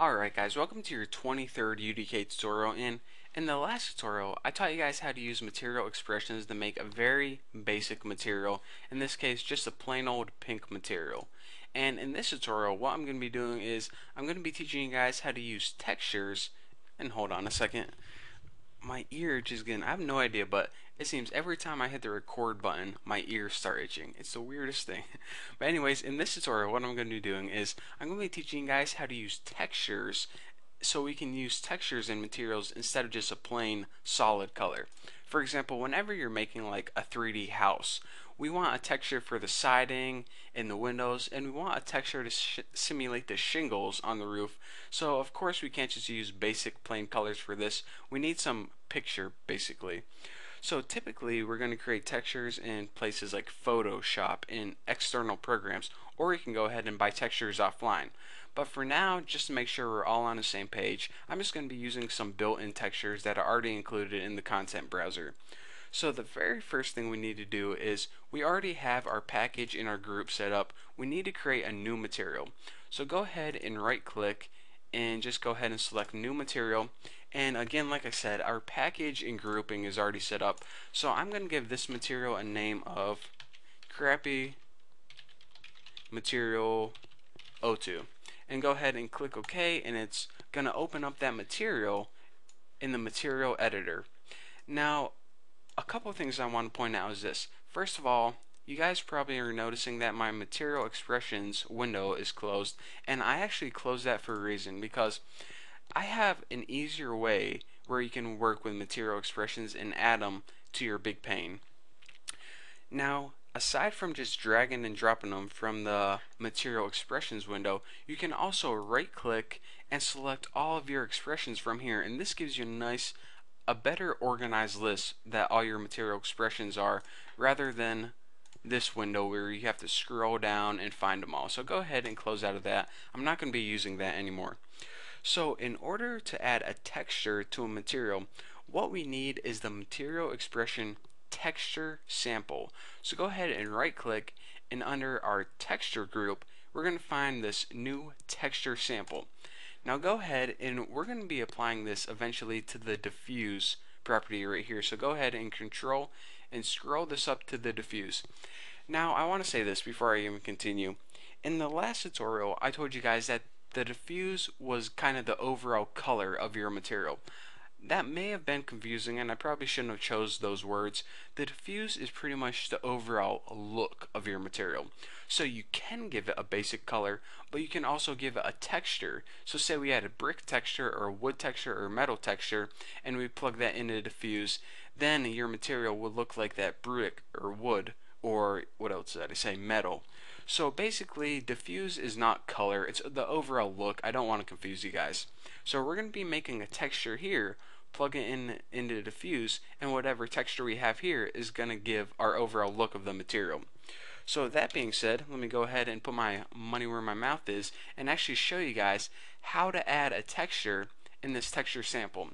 Alright guys, welcome to your 23rd UDK tutorial and in the last tutorial I taught you guys how to use material expressions to make a very basic material, in this case just a plain old pink material. And in this tutorial what I'm going to be doing is I'm going to be teaching you guys how to use textures and hold on a second my ear just getting I have no idea but it seems every time I hit the record button my ears start itching. It's the weirdest thing. But anyways in this tutorial what I'm going to be doing is I'm going to be teaching you guys how to use textures so we can use textures and materials instead of just a plain solid color for example whenever you're making like a 3D house we want a texture for the siding and the windows and we want a texture to simulate the shingles on the roof. So of course we can't just use basic plain colors for this. We need some picture basically. So typically we're going to create textures in places like Photoshop in external programs or you can go ahead and buy textures offline but for now just to make sure we're all on the same page I'm just going to be using some built-in textures that are already included in the content browser so the very first thing we need to do is we already have our package in our group set up. We need to create a new material. So go ahead and right click and just go ahead and select new material and again like I said our package and grouping is already set up so I'm going to give this material a name of crappy material O2 and go ahead and click OK and it's going to open up that material in the material editor now a couple things I want to point out is this. First of all, you guys probably are noticing that my material expressions window is closed and I actually closed that for a reason because I have an easier way where you can work with material expressions and add them to your big pane. Now aside from just dragging and dropping them from the material expressions window you can also right click and select all of your expressions from here and this gives you a nice a better organized list that all your material expressions are rather than this window where you have to scroll down and find them all. So go ahead and close out of that. I'm not going to be using that anymore. So in order to add a texture to a material, what we need is the material expression texture sample. So go ahead and right click and under our texture group, we're going to find this new texture sample. Now go ahead and we're going to be applying this eventually to the diffuse property right here. So go ahead and control and scroll this up to the diffuse. Now I want to say this before I even continue. In the last tutorial I told you guys that the diffuse was kind of the overall color of your material. That may have been confusing and I probably shouldn't have chose those words. The diffuse is pretty much the overall look of your material. So you can give it a basic color, but you can also give it a texture. So say we had a brick texture or a wood texture or metal texture and we plug that into diffuse, then your material would look like that brick or wood or what else did I say, metal. So basically, diffuse is not color, it's the overall look. I don't want to confuse you guys. So we're going to be making a texture here, plug it in into diffuse, and whatever texture we have here is going to give our overall look of the material. So that being said, let me go ahead and put my money where my mouth is and actually show you guys how to add a texture in this texture sample.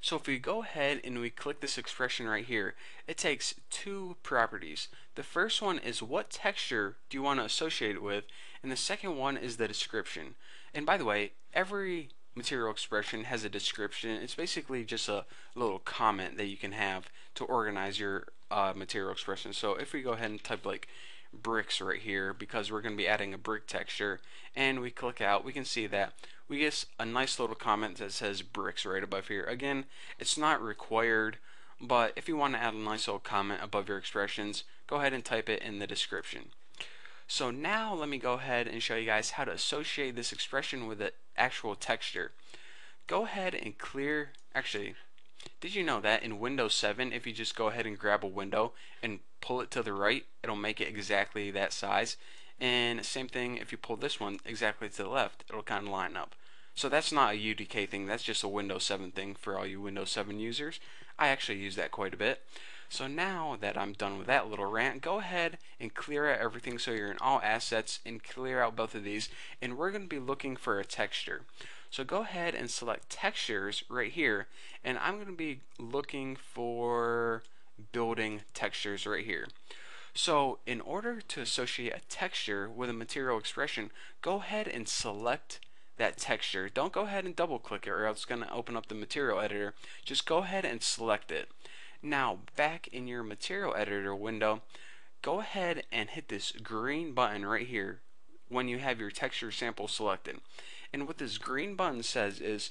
So if we go ahead and we click this expression right here, it takes two properties. The first one is what texture do you want to associate it with, and the second one is the description. And by the way, every material expression has a description. It's basically just a little comment that you can have to organize your uh, material expression. So if we go ahead and type like bricks right here because we're going to be adding a brick texture and we click out we can see that we get a nice little comment that says bricks right above here. Again it's not required but if you want to add a nice little comment above your expressions go ahead and type it in the description. So now let me go ahead and show you guys how to associate this expression with the actual texture. Go ahead and clear actually did you know that in Windows 7, if you just go ahead and grab a window and pull it to the right, it'll make it exactly that size. And same thing if you pull this one exactly to the left, it'll kind of line up. So that's not a UDK thing, that's just a Windows 7 thing for all you Windows 7 users. I actually use that quite a bit. So now that I'm done with that little rant, go ahead and clear out everything so you're in all assets and clear out both of these. And we're going to be looking for a texture. So go ahead and select textures right here and I'm going to be looking for building textures right here. So in order to associate a texture with a material expression, go ahead and select that texture. Don't go ahead and double click it or else it's going to open up the material editor. Just go ahead and select it. Now back in your material editor window, go ahead and hit this green button right here when you have your texture sample selected. And what this green button says is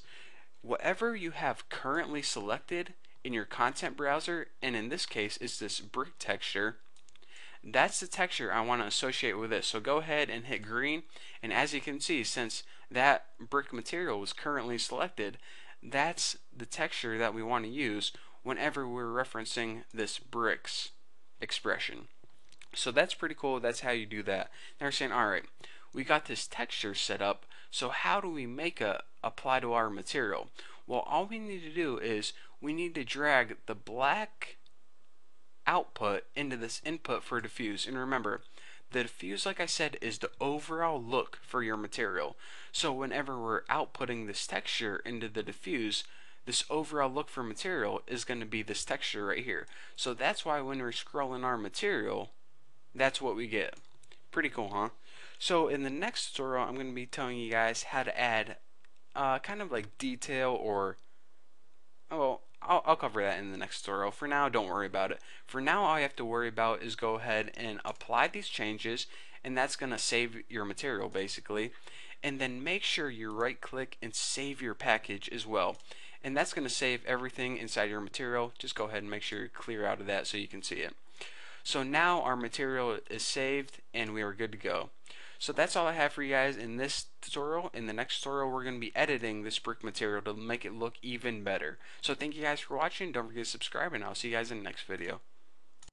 whatever you have currently selected in your content browser, and in this case is this brick texture, that's the texture I want to associate with this. So go ahead and hit green, and as you can see, since that brick material was currently selected, that's the texture that we want to use whenever we're referencing this bricks expression. So that's pretty cool. That's how you do that. Now we're saying, all right, we got this texture set up. So how do we make a apply to our material? Well, all we need to do is we need to drag the black output into this input for diffuse. And remember, the diffuse, like I said, is the overall look for your material. So whenever we're outputting this texture into the diffuse, this overall look for material is going to be this texture right here. So that's why when we're scrolling our material, that's what we get. Pretty cool, huh? So in the next tutorial, I'm going to be telling you guys how to add uh, kind of like detail or, oh, well, I'll, I'll cover that in the next tutorial. For now, don't worry about it. For now, all you have to worry about is go ahead and apply these changes, and that's going to save your material basically. And then make sure you right click and save your package as well. And that's going to save everything inside your material. Just go ahead and make sure you clear out of that so you can see it. So now our material is saved and we are good to go. So that's all I have for you guys in this tutorial. In the next tutorial, we're going to be editing this brick material to make it look even better. So thank you guys for watching. Don't forget to subscribe, and I'll see you guys in the next video.